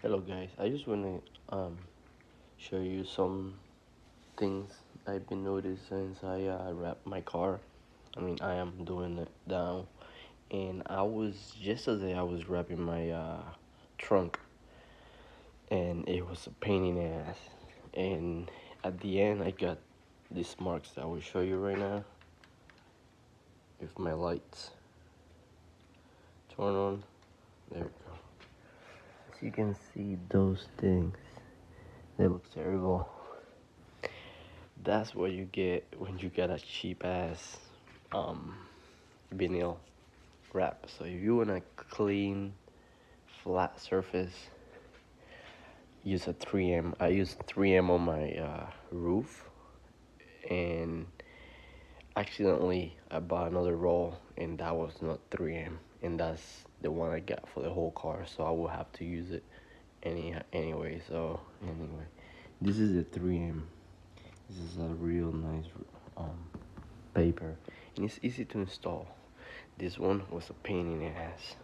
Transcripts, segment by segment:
Hello guys, I just want to um, show you some things I've been noticing since I uh, wrapped my car. I mean, I am doing it now. And I was, as I was wrapping my uh, trunk. And it was a pain in the ass. And at the end, I got these marks that I will show you right now. If my lights turn on, there we go you can see those things. They look terrible. That's what you get when you get a cheap ass um vinyl wrap. So if you want a clean flat surface use a 3m i use 3m on my uh, roof. And accidentally i bought another roll and that was not 3m and that's the one I got for the whole car so I will have to use it any anyway so anyway. This is a 3M this is a real nice um, paper and it's easy to install. This one was a pain in the ass.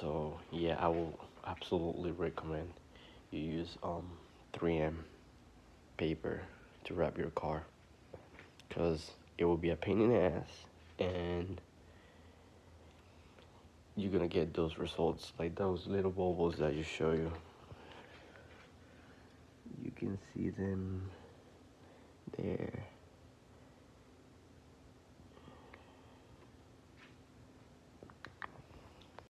So yeah I will absolutely recommend you use um 3M paper to wrap your car because it will be a pain in the ass and you're gonna get those results like those little bubbles that you show you. You can see them there